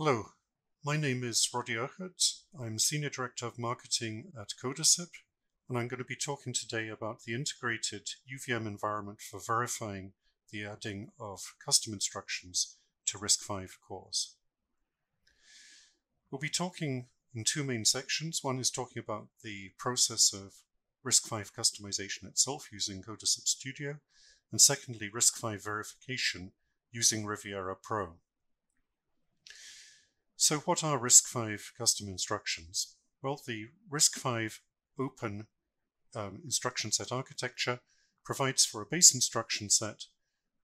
Hello, my name is Roddy Urquhart. I'm Senior Director of Marketing at CODASIP, and I'm going to be talking today about the integrated UVM environment for verifying the adding of custom instructions to RISC-V cores. We'll be talking in two main sections. One is talking about the process of RISC-V customization itself using CODASIP Studio, and secondly, RISC-V verification using Riviera Pro. So what are RISC-V custom instructions? Well, the RISC-V open um, instruction set architecture provides for a base instruction set,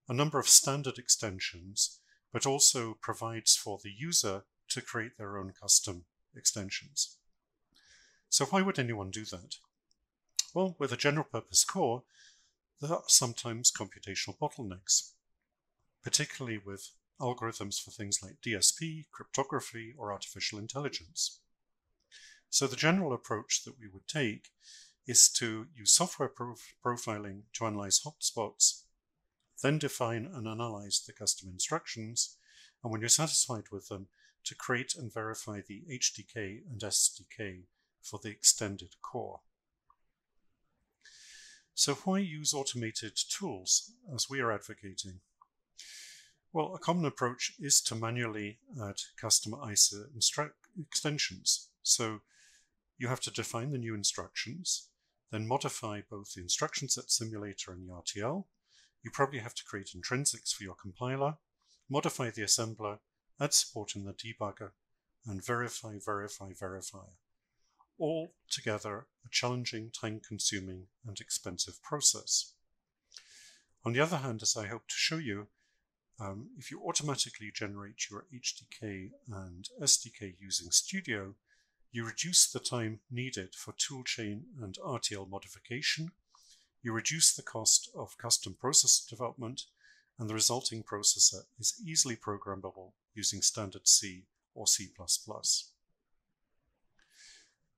a number of standard extensions, but also provides for the user to create their own custom extensions. So why would anyone do that? Well, with a general purpose core, there are sometimes computational bottlenecks, particularly with algorithms for things like DSP, cryptography, or artificial intelligence. So the general approach that we would take is to use software prof profiling to analyze hotspots, then define and analyze the custom instructions, and when you're satisfied with them, to create and verify the HDK and SDK for the extended core. So why use automated tools as we are advocating? Well, a common approach is to manually add custom ISA extensions. So you have to define the new instructions, then modify both the instruction set simulator and the RTL. You probably have to create intrinsics for your compiler, modify the assembler, add support in the debugger, and verify, verify, verify all together a challenging, time-consuming, and expensive process. On the other hand, as I hope to show you, um, if you automatically generate your HDK and SDK using Studio, you reduce the time needed for toolchain and RTL modification, you reduce the cost of custom processor development, and the resulting processor is easily programmable using standard C or C++.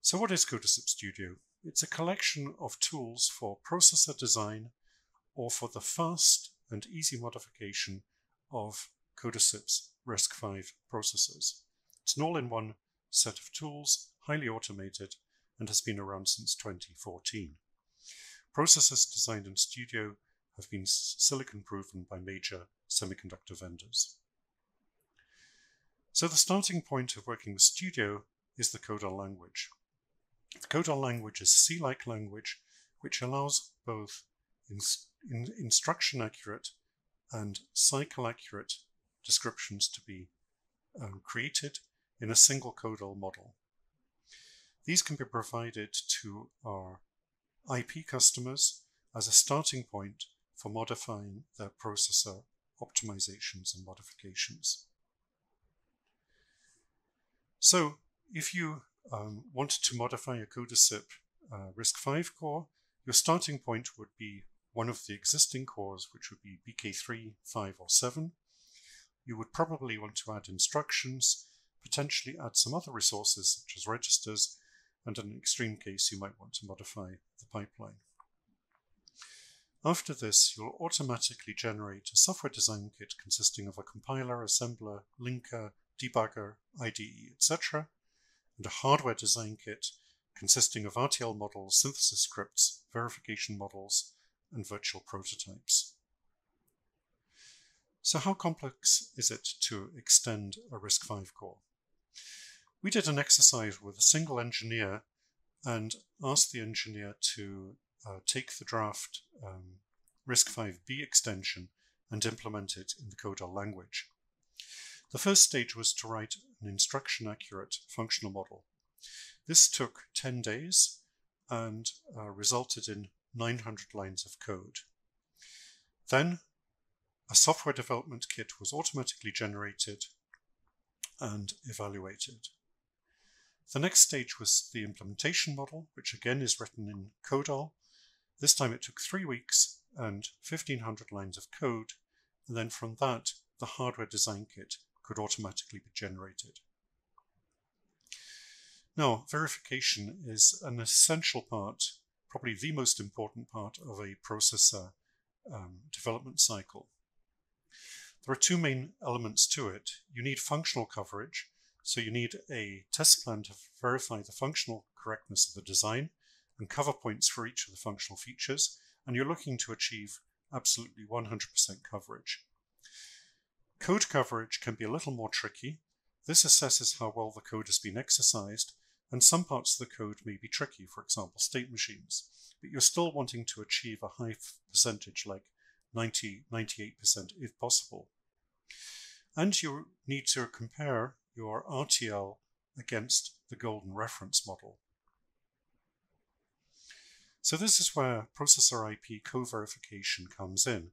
So what is CODASIP Studio? It's a collection of tools for processor design or for the fast and easy modification of CODASIP's RISC-V processors. It's an all-in-one set of tools, highly automated, and has been around since 2014. Processors designed in Studio have been silicon proven by major semiconductor vendors. So the starting point of working with Studio is the CODAL language. The CODAL language is C-like language, which allows both in, in, instruction accurate and cycle accurate descriptions to be um, created in a single CODAL model. These can be provided to our IP customers as a starting point for modifying their processor optimizations and modifications. So if you um, wanted to modify a CODASIP uh, RISC-V core, your starting point would be one of the existing cores, which would be BK3, 5, or 7. You would probably want to add instructions, potentially add some other resources such as registers, and in an extreme case, you might want to modify the pipeline. After this, you'll automatically generate a software design kit consisting of a compiler, assembler, linker, debugger, IDE, etc., and a hardware design kit consisting of RTL models, synthesis scripts, verification models, and virtual prototypes. So how complex is it to extend a RISC-V core? We did an exercise with a single engineer and asked the engineer to uh, take the draft um, RISC-V-B extension and implement it in the CODAL language. The first stage was to write an instruction-accurate functional model. This took 10 days and uh, resulted in 900 lines of code. Then a software development kit was automatically generated and evaluated. The next stage was the implementation model, which again is written in CODAL. This time it took three weeks and 1500 lines of code, and then from that, the hardware design kit could automatically be generated. Now, verification is an essential part probably the most important part of a processor um, development cycle. There are two main elements to it. You need functional coverage, so you need a test plan to verify the functional correctness of the design and cover points for each of the functional features, and you're looking to achieve absolutely 100% coverage. Code coverage can be a little more tricky. This assesses how well the code has been exercised, and some parts of the code may be tricky, for example, state machines, but you're still wanting to achieve a high percentage like 90, 98% if possible. And you need to compare your RTL against the golden reference model. So this is where processor IP co-verification comes in.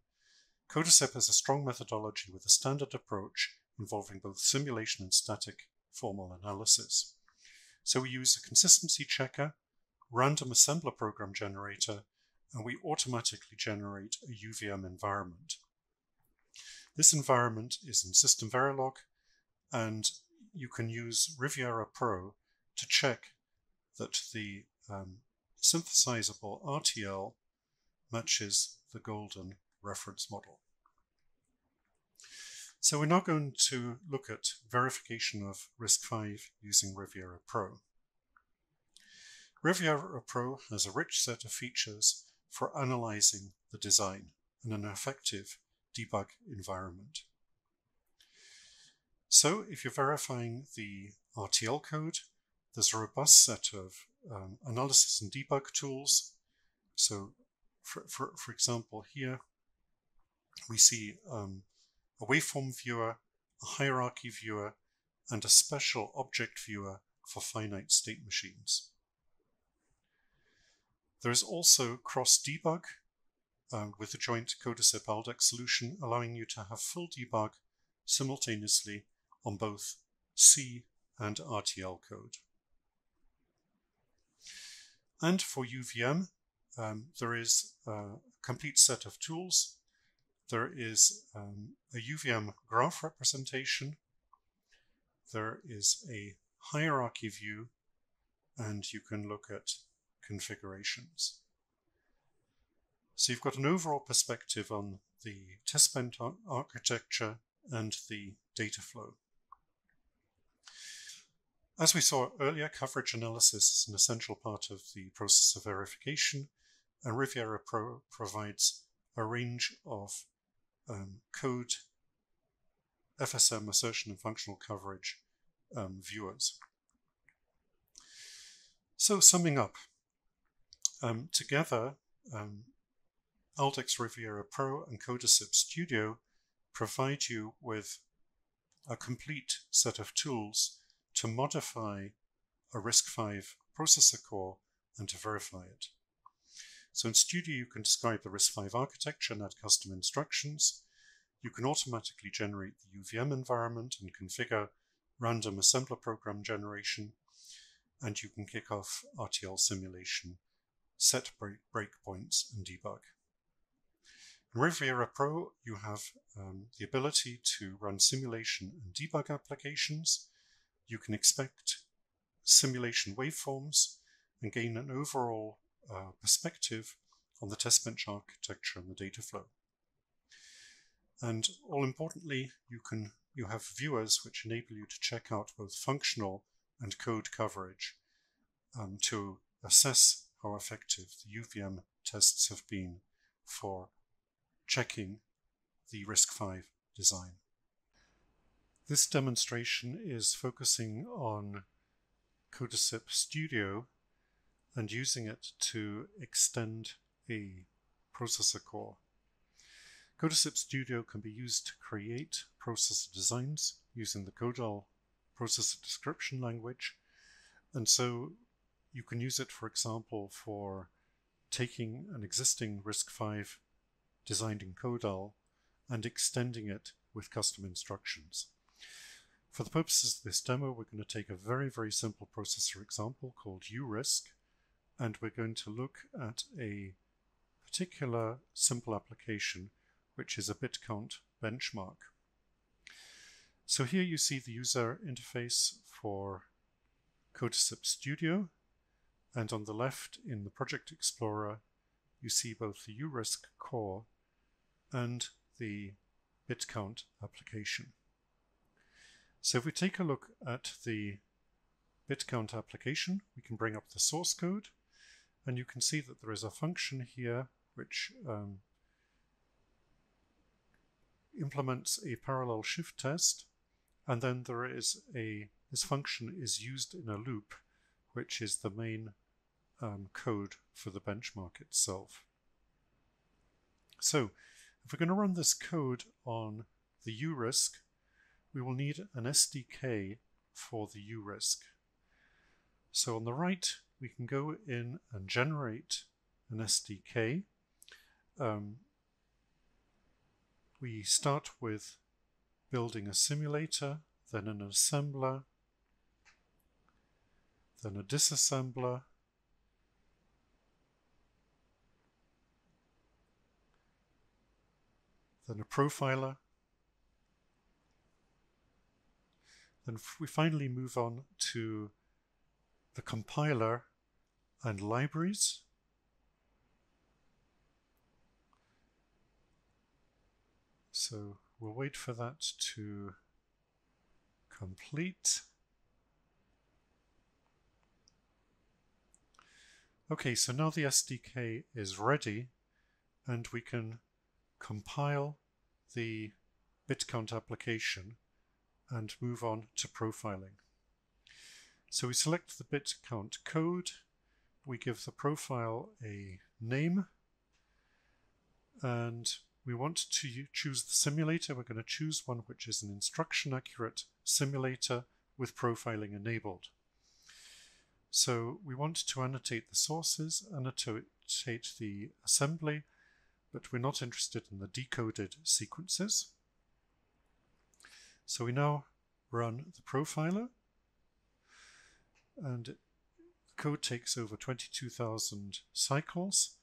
CODASIP has a strong methodology with a standard approach involving both simulation and static formal analysis. So we use a consistency checker, random assembler program generator, and we automatically generate a UVM environment. This environment is in System Verilog, and you can use Riviera Pro to check that the um, synthesizable RTL matches the golden reference model. So we're now going to look at verification of RISC-V using Riviera Pro. Riviera Pro has a rich set of features for analyzing the design in an effective debug environment. So if you're verifying the RTL code, there's a robust set of um, analysis and debug tools. So for, for, for example, here we see um, a waveform viewer, a hierarchy viewer, and a special object viewer for finite state machines. There is also cross-debug um, with the joint CODASIP Aldec's solution, allowing you to have full debug simultaneously on both C and RTL code. And for UVM, um, there is a complete set of tools. There is um, a UVM graph representation. There is a hierarchy view, and you can look at configurations. So you've got an overall perspective on the testbed architecture and the data flow. As we saw earlier, coverage analysis is an essential part of the process of verification, and Riviera Pro provides a range of um, code, FSM assertion and functional coverage um, viewers. So summing up, um, together, um, Aldec's Riviera Pro and CODASIP Studio provide you with a complete set of tools to modify a RISC-V processor core and to verify it. So in Studio, you can describe the RISC-V architecture and add custom instructions. You can automatically generate the UVM environment and configure random assembler program generation. And you can kick off RTL simulation set break breakpoints, and debug. In Riviera Pro, you have um, the ability to run simulation and debug applications. You can expect simulation waveforms and gain an overall uh, perspective on the test bench architecture and the data flow. And all importantly, you can you have viewers which enable you to check out both functional and code coverage um, to assess how effective the UVM tests have been for checking the RISC-V design. This demonstration is focusing on CODASIP Studio and using it to extend a processor core. CODASIP Studio can be used to create processor designs using the CODAL processor description language. And so you can use it, for example, for taking an existing RISC-V designed in CODAL and extending it with custom instructions. For the purposes of this demo, we're going to take a very, very simple processor example called URISC, and we're going to look at a particular simple application, which is a bit count benchmark. So here you see the user interface for CODASIP Studio, and on the left in the Project Explorer, you see both the URISC core and the bit count application. So if we take a look at the bit count application, we can bring up the source code and you can see that there is a function here which um, implements a parallel shift test and then there is a this function is used in a loop which is the main um, code for the benchmark itself. So if we're going to run this code on the URISC, we will need an SDK for the URISC. So on the right, we can go in and generate an SDK. Um, we start with building a simulator, then an assembler, then a disassembler, then a profiler. Then we finally move on to the compiler and libraries. So we'll wait for that to complete. Okay, so now the SDK is ready and we can compile the BitCount application and move on to profiling. So we select the BitCount code, we give the profile a name, and we want to choose the simulator. We're going to choose one which is an instruction accurate simulator with profiling enabled. So we want to annotate the sources, annotate the assembly, but we're not interested in the decoded sequences. So we now run the profiler and code takes over 22,000 cycles.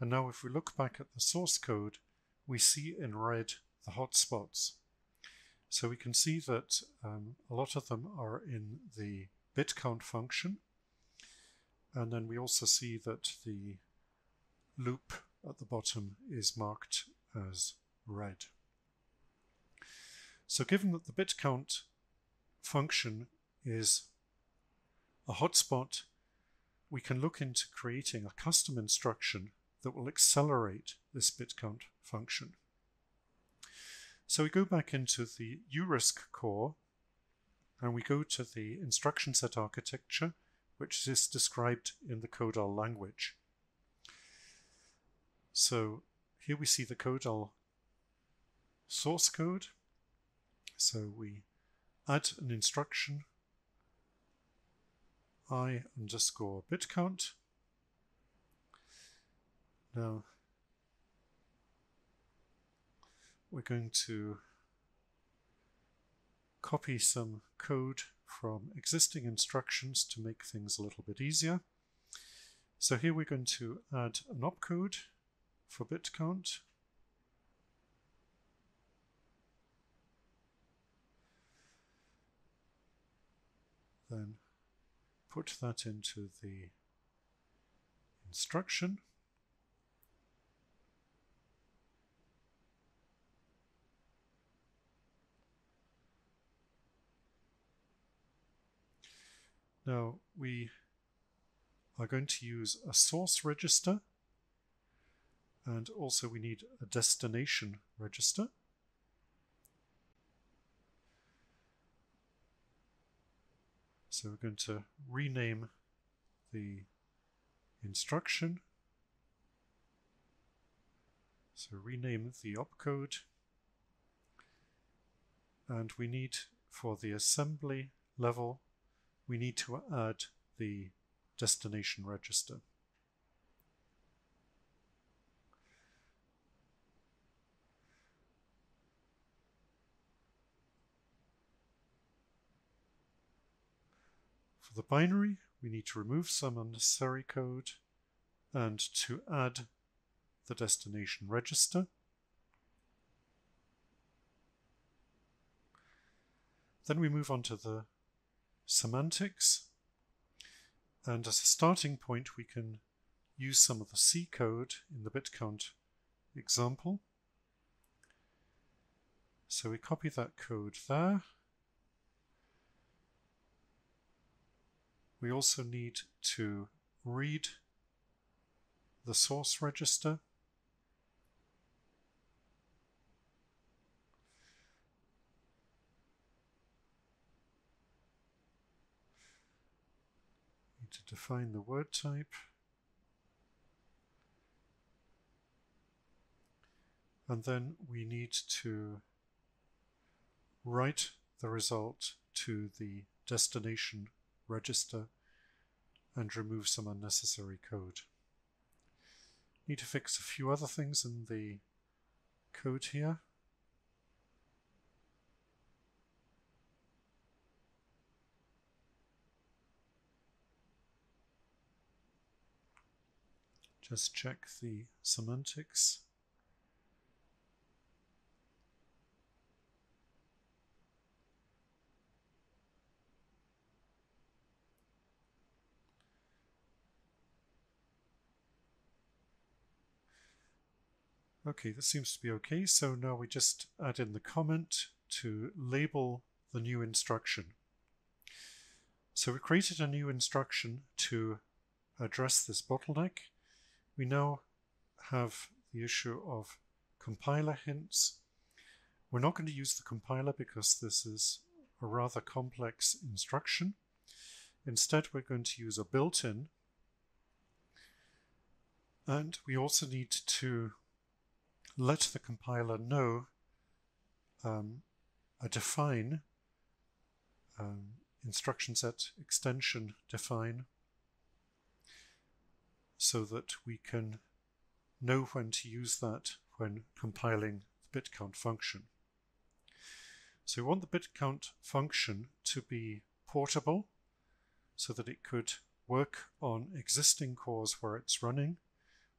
And now if we look back at the source code, we see in red the hotspots. So we can see that um, a lot of them are in the bit count function and then we also see that the loop at the bottom is marked as red. So given that the bit count function is a hotspot, we can look into creating a custom instruction that will accelerate this bit count function. So we go back into the URISC core and we go to the instruction set architecture which is described in the CODAL language. So here we see the CODAL source code. So we add an instruction i underscore bit count. Now we're going to copy some code from existing instructions to make things a little bit easier. So here we're going to add an opcode for bit count. Then put that into the instruction. Now we are going to use a source register and also we need a destination register. So we're going to rename the instruction. So rename the opcode and we need for the assembly level we need to add the destination register. The binary, we need to remove some unnecessary code and to add the destination register. Then we move on to the semantics. And as a starting point, we can use some of the C code in the bit count example. So we copy that code there. We also need to read the source register. Need to define the word type. And then we need to write the result to the destination register and remove some unnecessary code. Need to fix a few other things in the code here. Just check the semantics. Okay, this seems to be okay. So now we just add in the comment to label the new instruction. So we created a new instruction to address this bottleneck. We now have the issue of compiler hints. We're not going to use the compiler because this is a rather complex instruction. Instead, we're going to use a built-in. And we also need to let the compiler know um, a define um, instruction set extension define so that we can know when to use that when compiling the bit count function. So we want the bit count function to be portable so that it could work on existing cores where it's running,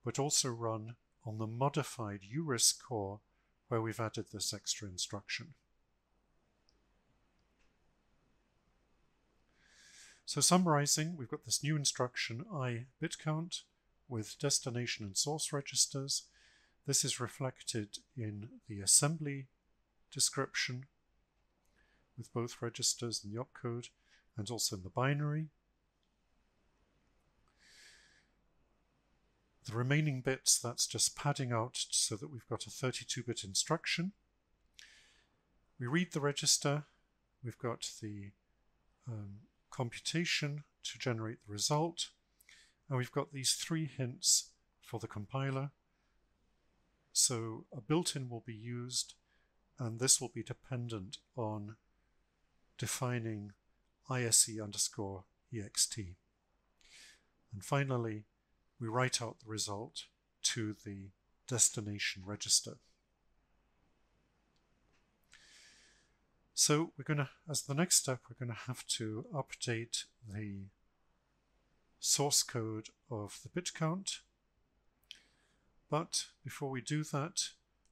but also run on the modified URISC core where we've added this extra instruction. So summarizing, we've got this new instruction i bit count with destination and source registers. This is reflected in the assembly description with both registers and the opcode and also in the binary. The remaining bits, that's just padding out so that we've got a 32-bit instruction. We read the register, we've got the um, computation to generate the result, and we've got these three hints for the compiler. So a built-in will be used, and this will be dependent on defining ISE underscore ext. And finally, we write out the result to the destination register. So we're going to, as the next step, we're going to have to update the source code of the bit count. But before we do that,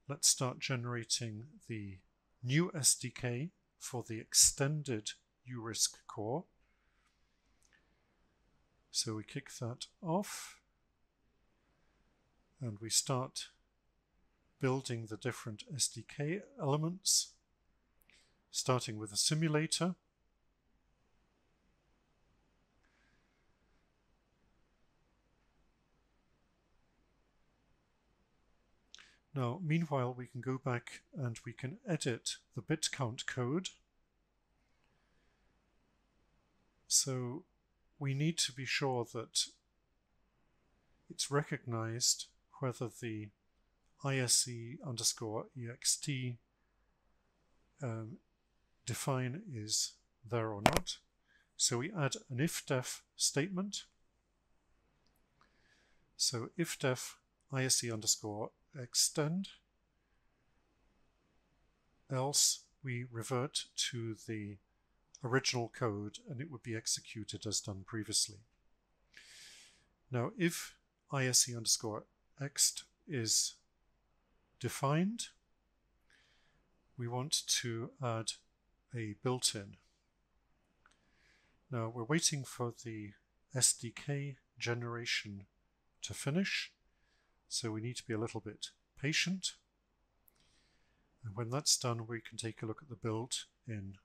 let's start generating the new SDK for the extended URISC core. So we kick that off and we start building the different SDK elements, starting with a simulator. Now, meanwhile, we can go back and we can edit the bit count code. So we need to be sure that it's recognized whether the ISE underscore ext um, define is there or not. So we add an if-def statement. So if-def ISE underscore extend, else we revert to the original code and it would be executed as done previously. Now if ISE underscore ext is defined, we want to add a built-in. Now we're waiting for the SDK generation to finish, so we need to be a little bit patient. And when that's done, we can take a look at the build in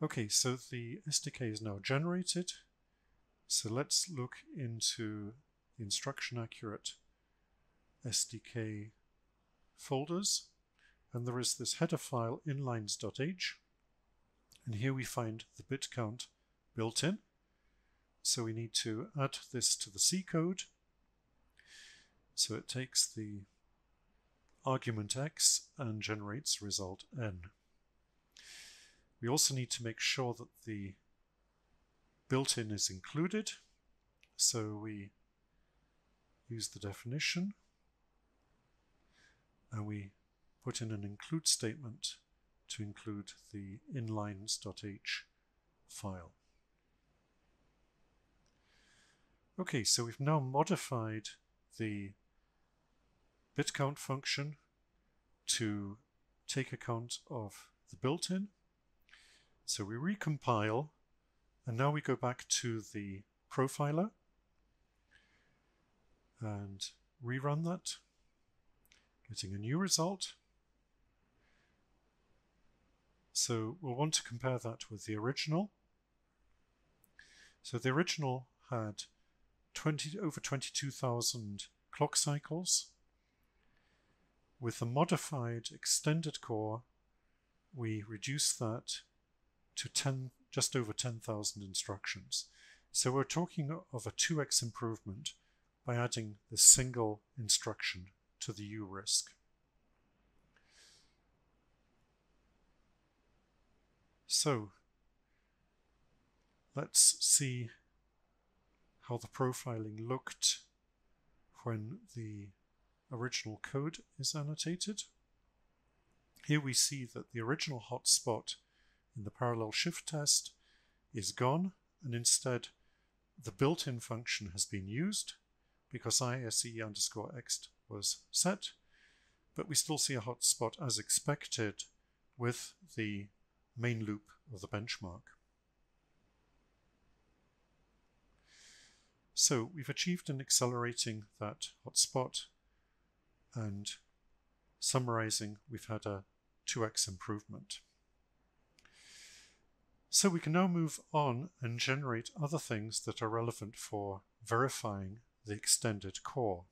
Okay, so the SDK is now generated. So let's look into the instruction accurate SDK folders. And there is this header file inlines.h. And here we find the bit count built in. So we need to add this to the C code. So it takes the argument x and generates result n. We also need to make sure that the built-in is included. So we use the definition and we put in an include statement to include the inlines.h file. Okay, so we've now modified the bit count function to take account of the built-in so we recompile, and now we go back to the profiler and rerun that, getting a new result. So we'll want to compare that with the original. So the original had 20, over 22,000 clock cycles. With the modified extended core, we reduce that to 10, just over 10,000 instructions. So we're talking of a 2x improvement by adding the single instruction to the URISC. So let's see how the profiling looked when the original code is annotated. Here we see that the original hotspot in the parallel shift test is gone and instead the built-in function has been used because ISE underscore X was set, but we still see a hotspot as expected with the main loop of the benchmark. So we've achieved in accelerating that hotspot and summarizing, we've had a 2x improvement. So we can now move on and generate other things that are relevant for verifying the extended core.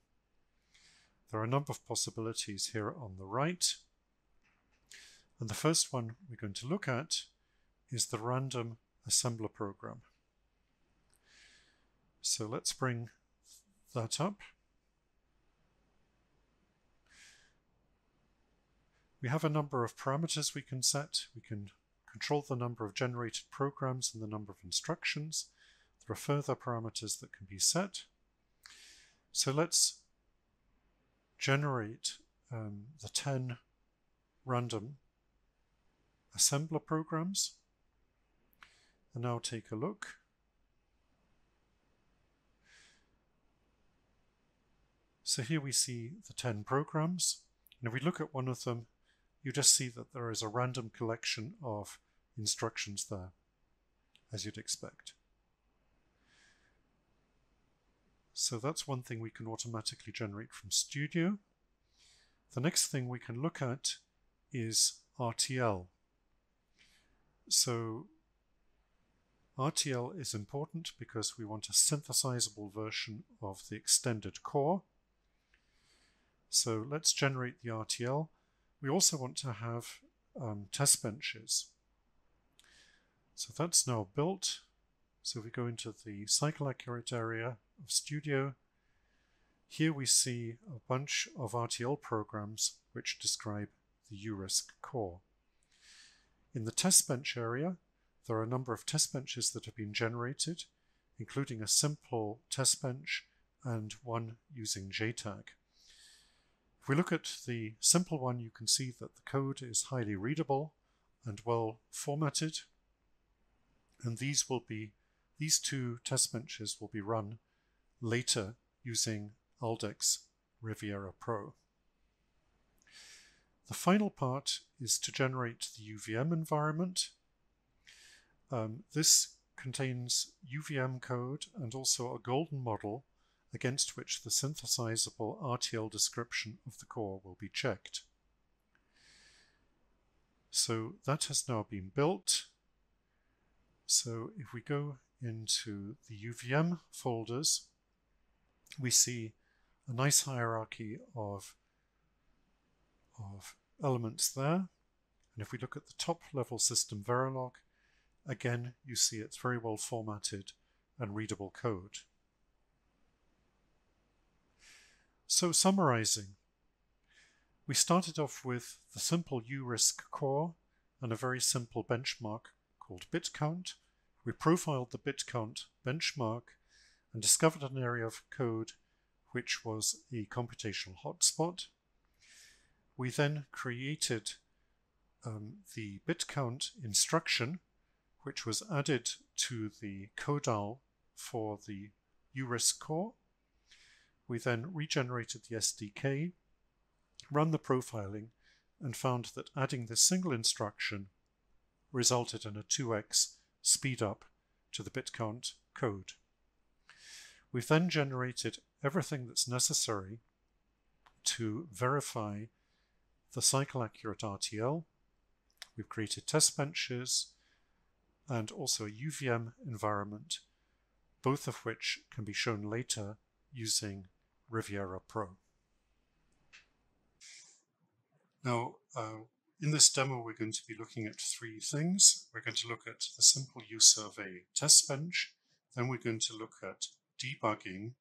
There are a number of possibilities here on the right. And the first one we're going to look at is the random assembler program. So let's bring that up. We have a number of parameters we can set. We can control the number of generated programs and the number of instructions. There are further parameters that can be set. So let's generate um, the 10 random assembler programs. And now take a look. So here we see the 10 programs. And if we look at one of them, you just see that there is a random collection of instructions there, as you'd expect. So that's one thing we can automatically generate from Studio. The next thing we can look at is RTL. So RTL is important because we want a synthesizable version of the extended core. So let's generate the RTL. We also want to have um, test benches. So that's now built. So if we go into the cycle accurate area of Studio. Here we see a bunch of RTL programs which describe the URISC core. In the test bench area, there are a number of test benches that have been generated, including a simple test bench and one using JTAG. If we look at the simple one, you can see that the code is highly readable and well formatted and these will be these two test benches will be run later using Aldec Riviera Pro. The final part is to generate the UVM environment. Um, this contains UVM code and also a golden model against which the synthesizable RTL description of the core will be checked. So that has now been built. So if we go into the UVM folders, we see a nice hierarchy of, of elements there. And if we look at the top level system Verilog, again, you see it's very well formatted and readable code. So summarizing, we started off with the simple URISC core and a very simple benchmark called bit count. We profiled the bit count benchmark and discovered an area of code which was a computational hotspot. We then created um, the bit count instruction, which was added to the CODAL for the URISC core. We then regenerated the SDK, run the profiling, and found that adding this single instruction resulted in a 2x speed up to the bit count code. We've then generated everything that's necessary to verify the cycle accurate RTL. We've created test benches and also a UVM environment, both of which can be shown later using Riviera Pro. Now, uh, in this demo, we're going to be looking at three things. We're going to look at the simple use of a test bench. Then we're going to look at debugging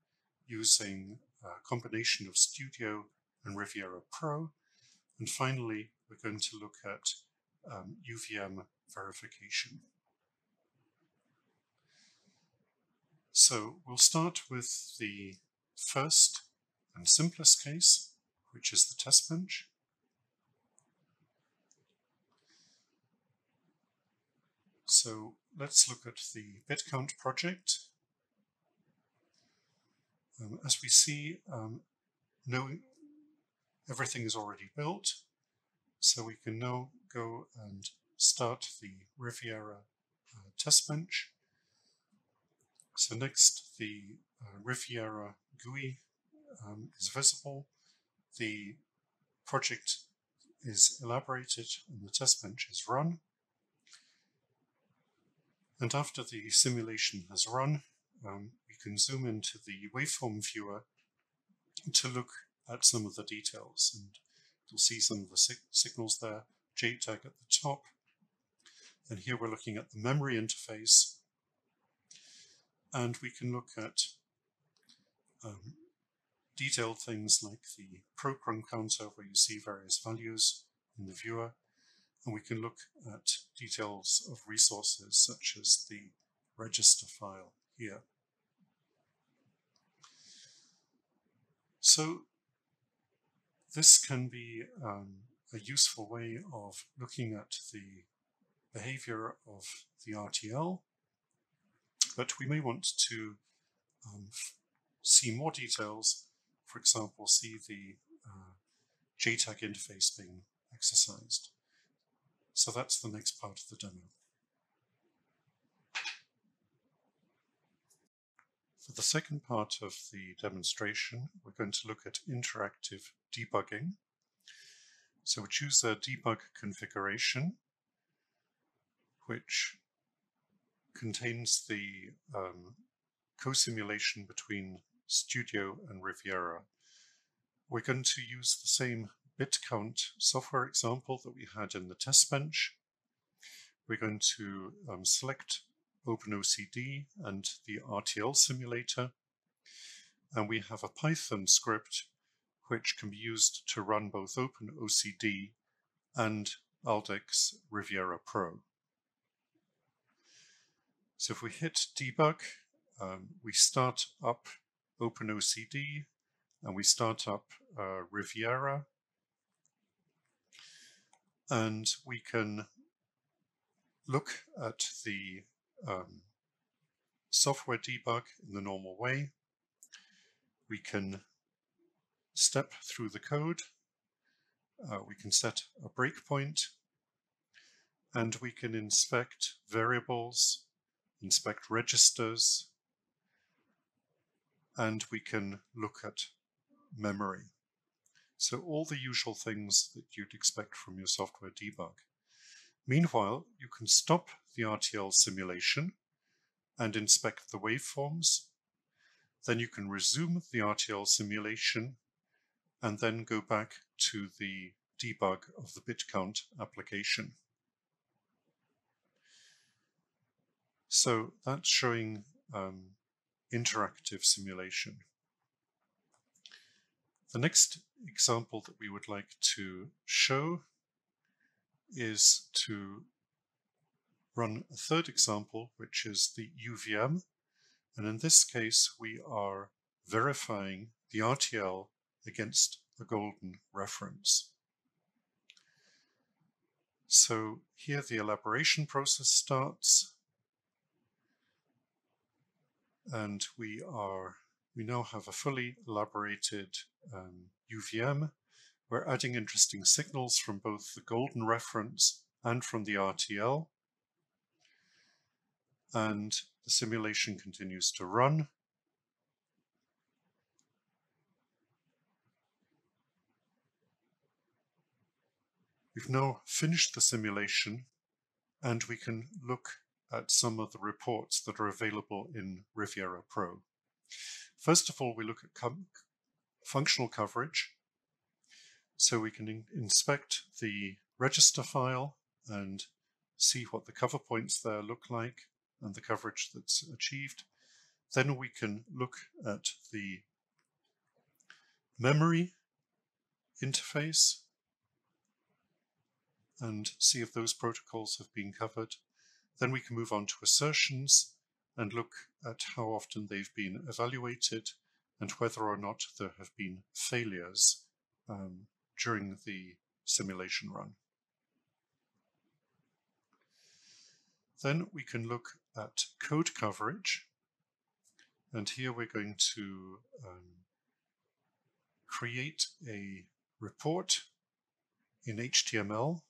using a combination of Studio and Riviera Pro. And finally, we're going to look at um, UVM verification. So we'll start with the first and simplest case, which is the test bench. So let's look at the BitCount project. Um, as we see, um, knowing everything is already built, so we can now go and start the Riviera uh, test bench. So next, the uh, Riviera GUI um, is visible. The project is elaborated and the test bench is run. And after the simulation has run, um, we can zoom into the waveform viewer to look at some of the details. And you'll see some of the sig signals there, JTAG at the top. And here we're looking at the memory interface. And we can look at um, detailed things like the program counter where you see various values in the viewer and we can look at details of resources such as the register file here. So this can be um, a useful way of looking at the behavior of the RTL, but we may want to um, see more details, for example, see the uh, JTAG interface being exercised. So that's the next part of the demo. For the second part of the demonstration, we're going to look at interactive debugging. So we choose a debug configuration, which contains the um, co-simulation between Studio and Riviera. We're going to use the same bit count software example that we had in the test bench. We're going to um, select OpenOCD and the RTL simulator. And we have a Python script which can be used to run both OpenOCD and Aldec Riviera Pro. So if we hit debug, um, we start up OpenOCD and we start up uh, Riviera and we can look at the um, software debug in the normal way. We can step through the code. Uh, we can set a breakpoint and we can inspect variables inspect registers, and we can look at memory. So all the usual things that you'd expect from your software debug. Meanwhile, you can stop the RTL simulation and inspect the waveforms. Then you can resume the RTL simulation and then go back to the debug of the bit count application. So that's showing um, interactive simulation. The next example that we would like to show is to run a third example, which is the UVM. And in this case, we are verifying the RTL against a golden reference. So here the elaboration process starts and we are we now have a fully elaborated um, UVM. We're adding interesting signals from both the golden reference and from the RTL. And the simulation continues to run. We've now finished the simulation and we can look at some of the reports that are available in Riviera Pro. First of all, we look at functional coverage. So we can in inspect the register file and see what the cover points there look like and the coverage that's achieved. Then we can look at the memory interface and see if those protocols have been covered. Then we can move on to assertions and look at how often they've been evaluated and whether or not there have been failures um, during the simulation run. Then we can look at code coverage. And here we're going to um, create a report in HTML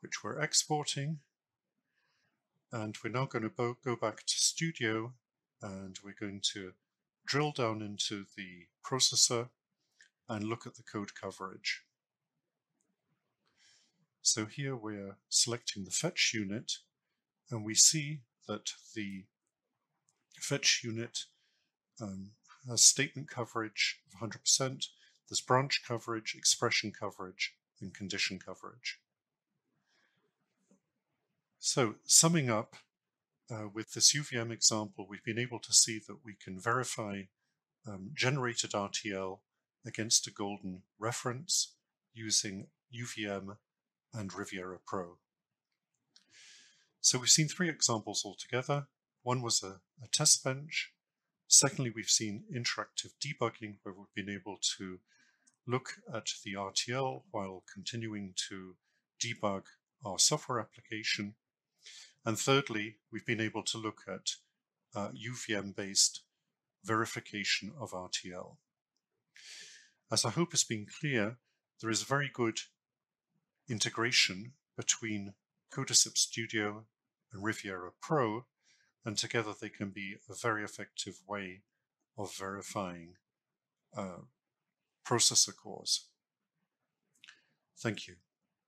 which we're exporting. And we're now going to go back to Studio and we're going to drill down into the processor and look at the code coverage. So here we're selecting the fetch unit and we see that the fetch unit um, has statement coverage of 100%, there's branch coverage, expression coverage, and condition coverage. So summing up, uh, with this UVM example, we've been able to see that we can verify um, generated RTL against a golden reference using UVM and Riviera Pro. So we've seen three examples altogether. One was a, a test bench. Secondly, we've seen interactive debugging where we've been able to look at the RTL while continuing to debug our software application. And thirdly, we've been able to look at uh, UVM-based verification of RTL. As I hope has been clear, there is very good integration between Codasip Studio and Riviera Pro, and together they can be a very effective way of verifying uh, processor cores. Thank you.